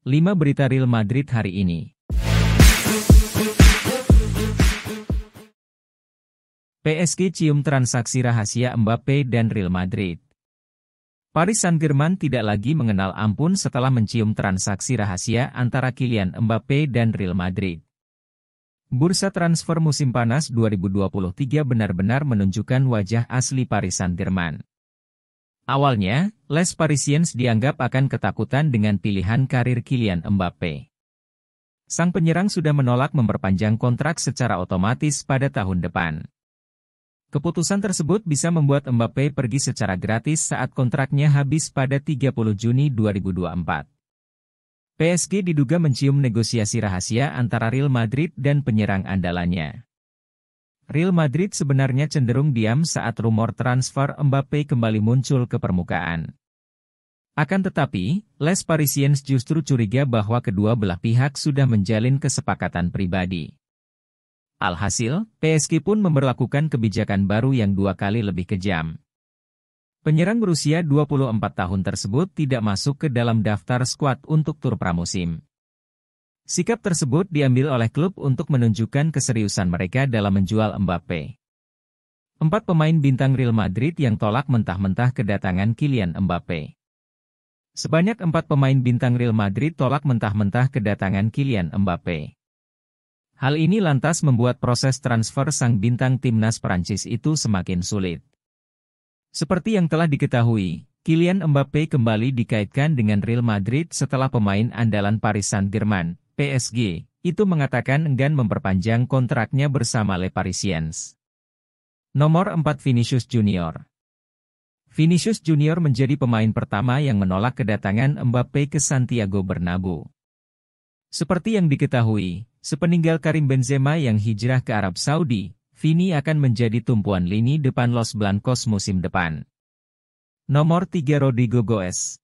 5 berita Real Madrid hari ini. PSG cium transaksi rahasia Mbappe dan Real Madrid. Paris Saint-Germain tidak lagi mengenal ampun setelah mencium transaksi rahasia antara Kylian Mbappe dan Real Madrid. Bursa transfer musim panas 2023 benar-benar menunjukkan wajah asli Paris Saint-Germain. Awalnya, Les Parisiens dianggap akan ketakutan dengan pilihan karir Kylian Mbappe. Sang penyerang sudah menolak memperpanjang kontrak secara otomatis pada tahun depan. Keputusan tersebut bisa membuat Mbappe pergi secara gratis saat kontraknya habis pada 30 Juni 2024. PSG diduga mencium negosiasi rahasia antara Real Madrid dan penyerang andalannya. Real Madrid sebenarnya cenderung diam saat rumor transfer Mbappe kembali muncul ke permukaan. Akan tetapi, Les Parisiens justru curiga bahwa kedua belah pihak sudah menjalin kesepakatan pribadi. Alhasil, PSG pun memperlakukan kebijakan baru yang dua kali lebih kejam. Penyerang berusia 24 tahun tersebut tidak masuk ke dalam daftar skuad untuk tur pramusim. Sikap tersebut diambil oleh klub untuk menunjukkan keseriusan mereka dalam menjual Mbappe. Empat pemain bintang Real Madrid yang tolak mentah-mentah kedatangan Kylian Mbappe. Sebanyak empat pemain bintang Real Madrid tolak mentah-mentah kedatangan Kylian Mbappe. Hal ini lantas membuat proses transfer sang bintang timnas Prancis itu semakin sulit. Seperti yang telah diketahui, Kylian Mbappe kembali dikaitkan dengan Real Madrid setelah pemain andalan Paris Saint-Germain, PSG, itu mengatakan enggan memperpanjang kontraknya bersama Le Parisiens. Nomor 4 Vinicius Junior Vinicius Junior menjadi pemain pertama yang menolak kedatangan Mbappe ke Santiago Bernabeu. Seperti yang diketahui, sepeninggal Karim Benzema yang hijrah ke Arab Saudi, Vini akan menjadi tumpuan lini depan Los Blancos musim depan. Nomor 3 Rodrigo Goes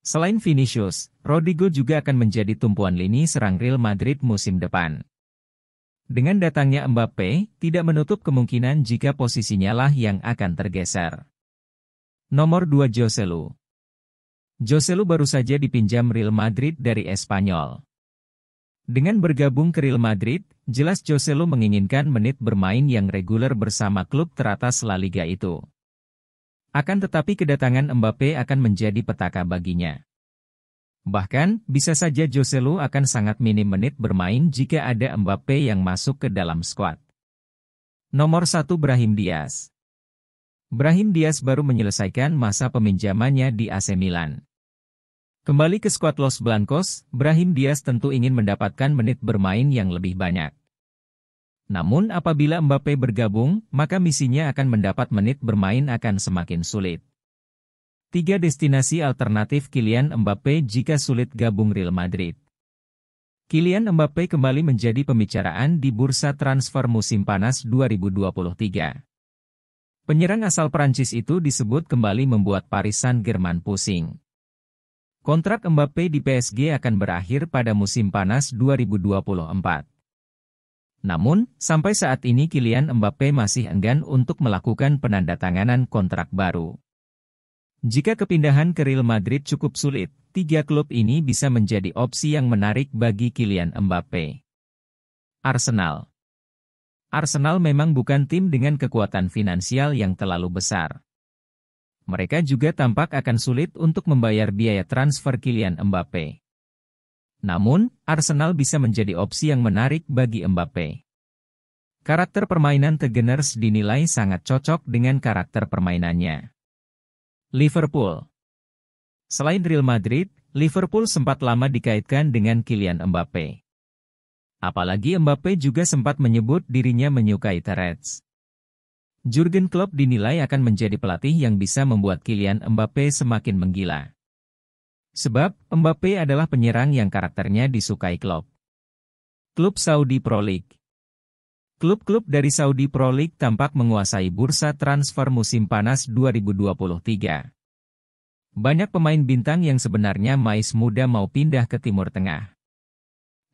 Selain Vinicius, Rodrigo juga akan menjadi tumpuan lini serang Real Madrid musim depan. Dengan datangnya Mbappe, tidak menutup kemungkinan jika posisinya lah yang akan tergeser. Nomor 2 Joselu Joselu baru saja dipinjam Real Madrid dari Espanyol. Dengan bergabung ke Real Madrid, jelas Joselu menginginkan menit bermain yang reguler bersama klub teratas La Liga itu. Akan tetapi kedatangan Mbappe akan menjadi petaka baginya. Bahkan, bisa saja Joselu akan sangat minim menit bermain jika ada Mbappe yang masuk ke dalam skuad. Nomor 1 Brahim Diaz Brahim Diaz baru menyelesaikan masa peminjamannya di AC Milan. Kembali ke skuad Los Blancos, Brahim Diaz tentu ingin mendapatkan menit bermain yang lebih banyak. Namun apabila Mbappe bergabung, maka misinya akan mendapat menit bermain akan semakin sulit. Tiga destinasi alternatif Kylian Mbappe jika sulit gabung Real Madrid. Kylian Mbappe kembali menjadi pembicaraan di bursa transfer musim panas 2023. Penyerang asal Prancis itu disebut kembali membuat Paris Saint-Germain pusing. Kontrak Mbappe di PSG akan berakhir pada musim panas 2024. Namun, sampai saat ini Kylian Mbappe masih enggan untuk melakukan penandatanganan kontrak baru. Jika kepindahan ke Real Madrid cukup sulit, tiga klub ini bisa menjadi opsi yang menarik bagi Kylian Mbappe. Arsenal Arsenal memang bukan tim dengan kekuatan finansial yang terlalu besar. Mereka juga tampak akan sulit untuk membayar biaya transfer Kylian Mbappe. Namun, Arsenal bisa menjadi opsi yang menarik bagi Mbappe. Karakter permainan The Gunners dinilai sangat cocok dengan karakter permainannya. Liverpool Selain Real Madrid, Liverpool sempat lama dikaitkan dengan Kylian Mbappe. Apalagi Mbappe juga sempat menyebut dirinya menyukai The Reds. Jurgen Klopp dinilai akan menjadi pelatih yang bisa membuat Kylian Mbappe semakin menggila. Sebab, Mbappe adalah penyerang yang karakternya disukai klub. Klub Saudi Pro League Klub-klub dari Saudi Pro League tampak menguasai bursa transfer musim panas 2023. Banyak pemain bintang yang sebenarnya mais muda mau pindah ke Timur Tengah.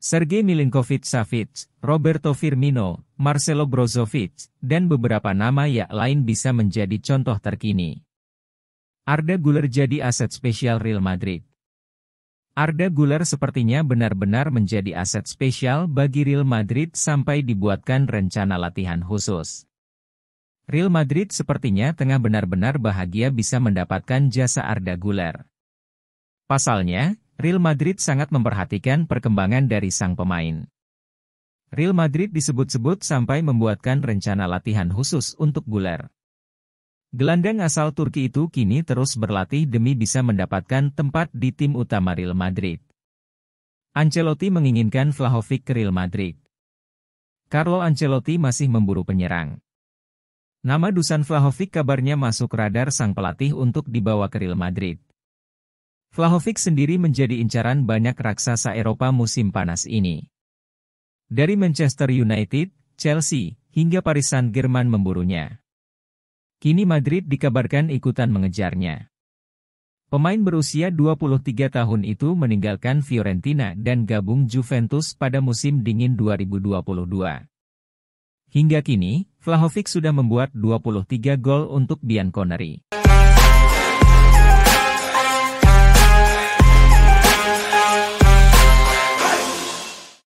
Sergei Milinkovic-Savic, Roberto Firmino, Marcelo Brozovic, dan beberapa nama yang lain bisa menjadi contoh terkini. Arda Guler jadi aset spesial Real Madrid. Arda Güler sepertinya benar-benar menjadi aset spesial bagi Real Madrid sampai dibuatkan rencana latihan khusus. Real Madrid sepertinya tengah benar-benar bahagia bisa mendapatkan jasa Arda Güler. Pasalnya, Real Madrid sangat memperhatikan perkembangan dari sang pemain. Real Madrid disebut-sebut sampai membuatkan rencana latihan khusus untuk Güler. Gelandang asal Turki itu kini terus berlatih demi bisa mendapatkan tempat di tim utama Real Madrid. Ancelotti menginginkan Vlahovic ke Real Madrid. Carlo Ancelotti masih memburu penyerang. Nama Dusan Vlahovic kabarnya masuk radar sang pelatih untuk dibawa ke Real Madrid. Vlahovic sendiri menjadi incaran banyak raksasa Eropa musim panas ini. Dari Manchester United, Chelsea, hingga Paris Saint-Germain memburunya. Kini Madrid dikabarkan ikutan mengejarnya. Pemain berusia 23 tahun itu meninggalkan Fiorentina dan gabung Juventus pada musim dingin 2022. Hingga kini, Vlahovic sudah membuat 23 gol untuk Bianconeri.